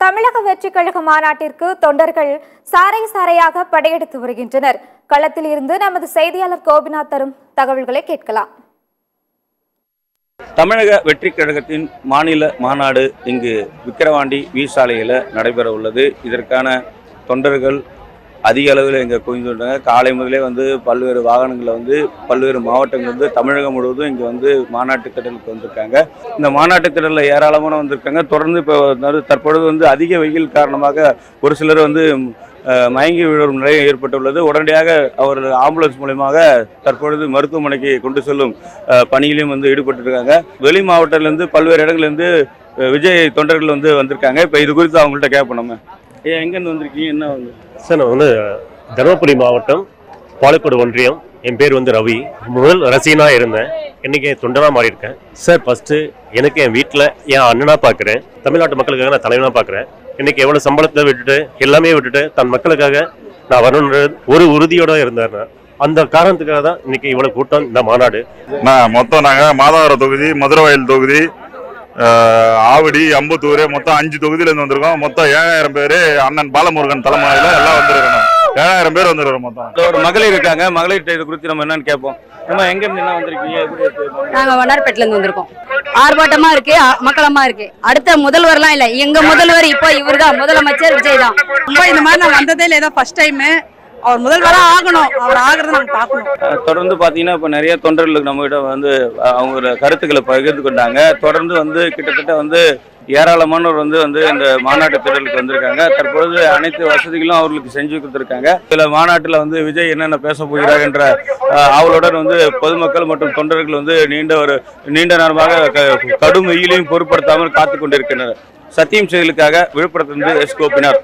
தமிழக வெற்றி கழக மாநாட்டிற்கு தொண்டர்கள் சாரை சாரையாக படையெடுத்து வருகின்றனர். களத்தில் இருந்து நமது செய்தியாளர் கோபிநாத் தரும் தகவல்களை கேட்கலாம். தமிழக வெற்றி கழகத்தின் மாநில மாநாடு இங்கு விக்கிரவாண்டி வி சாலையில் நடைபெற உள்ளது இதற்கான தொண்டர்கள் அதிக அளவில் இங்கே குவிந்துள்ளாங்க காலை முதலே வந்து பல்வேறு வாகனங்களில் வந்து பல்வேறு மாவட்டங்கள் வந்து தமிழகம் முழுவதும் இங்கே வந்து மாநாட்டு திடலுக்கு வந்திருக்காங்க. இந்த மாநாட்டு திடலில் ஏராளமான வந்திருக்காங்க. தொடர்ந்து இப்போ தற்பொழுது வந்து அதிக வெயில் காரணமாக ஒரு சிலர் வந்து மயங்கி விழும் நிலை ஏற்பட்டுள்ளது. உடனடியாக அவர் ஆம்புலன்ஸ் மூலயமாக தற்பொழுது மருத்துவமனைக்கு கொண்டு செல்லும் பணியிலையும் வந்து ஈடுபட்டிருக்காங்க. வெளி மாவட்டத்திலேருந்து பல்வேறு இடங்கள்லேருந்து விஜய் தொண்டர்கள் வந்து வந்திருக்காங்க. இப்போ இது குறித்து அவங்கள்ட்ட கேட்போம் நம்ம. ஏன் எங்கேருந்து வந்திருக்கீங்க? என்ன வந்து? சார் நான் வந்து தருமபுரி மாவட்டம் பாலக்கோடு ஒன்றியம். என் பேர் வந்து ரவி. முதல் ரசிகனாக இருந்தேன். இன்னைக்கு தொண்டனாக மாறியிருக்கேன். சார் ஃபஸ்ட்டு எனக்கு என் வீட்டில் என் அண்ணனாக பார்க்குறேன் தமிழ்நாட்டு மக்களுக்காக நான் தலைவனாக பார்க்குறேன் இன்னைக்கு எவ்வளோ சம்பளத்தை விட்டுட்டு எல்லாமே விட்டுட்டு தன் மக்களுக்காக நான் வரணுன்ற ஒரு உறுதியோடு இருந்தார் நான். அந்த காரணத்துக்காக தான் இன்னைக்கு இவ்வளோ கூட்டம் இந்த மாநாடு. நான் மொத்தம் நாங்கள் மாதவர தொகுதி மதுரவாயில் தொகுதி ஆவடி அம்பத்தூர் மொத்தம் அஞ்சு தொகுதியில இருந்து வந்திருக்கோம். மொத்தம் ஏழாயிரம் பேர் அண்ணன் பாலமுருகன் தலைமையில எல்லாம் வந்திருக்கோம் ஏழாயிரம் பேர் வந்திருக்கோம் மொத்தம். ஒரு மகளிர் இருக்காங்க. மகளிர்கிட்ட இது குறித்து நம்ம என்னன்னு கேட்போம். நம்ம எங்கேருந்து என்ன வந்திருக்கீங்க? நாங்க வண்ணார்பேட்டில இருந்து வந்திருக்கோம். ஆர்ப்பாட்டமா இருக்கு மக்களமா இருக்கு. அடுத்த முதல்வர்லாம் இல்ல. எங்க முதல்வர் இப்போ இவர்தான். முதலமைச்சர் விஜய் தான் ரொம்ப இந்த மாதிரி நான் வந்ததே இல்லை. இதான் ஃபர்ஸ்ட் டைம் அவர் முதல்வரா ஆகணும். அவர் ஆகிறத நாங்க பாக்கணும் தொடர்ந்து பாத்தீங்கன்னா இப்ப நிறைய தொண்டர்களுக்கு நம்மகிட்ட வந்து அவங்க கருத்துக்களை பகிர்ந்து கொண்டாங்க. தொடர்ந்து வந்து கிட்டத்தட்ட வந்து ஏராளமானவர் வந்து வந்து இந்த மாநாட்டு திடலுக்கு வந்திருக்காங்க. தற்பொழுது அனைத்து வசதிகளும் அவர்களுக்கு செஞ்சு கொடுத்துருக்காங்க. சில மாநாட்டில் வந்து விஜய் என்னென்ன பேச போகிறார் என்ற அவளுடன் வந்து பொதுமக்கள் மற்றும் தொண்டர்கள் வந்து நீண்ட ஒரு நீண்ட நேரமாக கடும் வெயிலையும் பொருட்படுத்தாமல் காத்து கொண்டிருக்கின்றனர் சத்தியம் செயலுக்காக விழுப்புரத்திலிருந்து எஸ் கோபினார்